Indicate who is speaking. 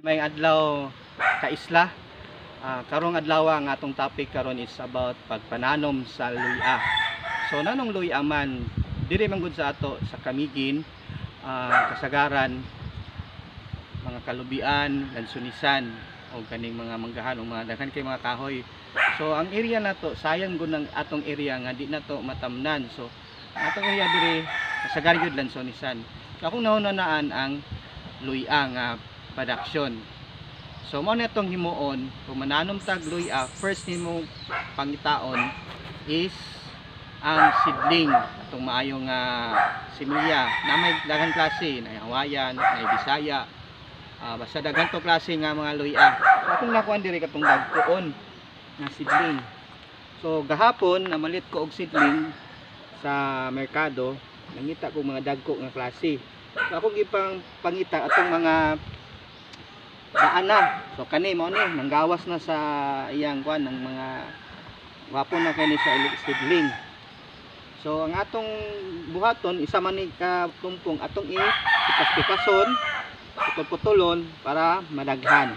Speaker 1: May adlaw ka isla. Ah, karong adlaw ang atong topic karon is about pagpananom sa luya. So nanong luya man diri man gud sa ato sa Kamigin, ah, kasagaran, mga kalubian, lansunisan o kaning mga manggahan o mga daghan kay mga kahoy. So ang area na to sayang gud ng atong area nga di na to matamnan. So atong area diri kasagaran gud lansunisan. Akong naunanaan ang luya nga production. So mo na itong himuon, kung mananom tag luya, first nimo pangitaon is ang seedling itong maayong uh, similya na may daghang klase na Hawaiian, na Bisaya. Ah, basta daghan to klase nga mga luya so akong nakuan diri katong dagkoon na seedling so gahapon namalit ko og seedling sa merkado. Nangita ko mga dagko nga klase. So akong ipang pangita atong mga daan na so kani mo ni nanggawas na sa iyang kwan ng mga wapo na kani sa seedling So ang atong buhaton isa man ni ka tumpong atong i pikas-pikason, putol-putulon para madaghan.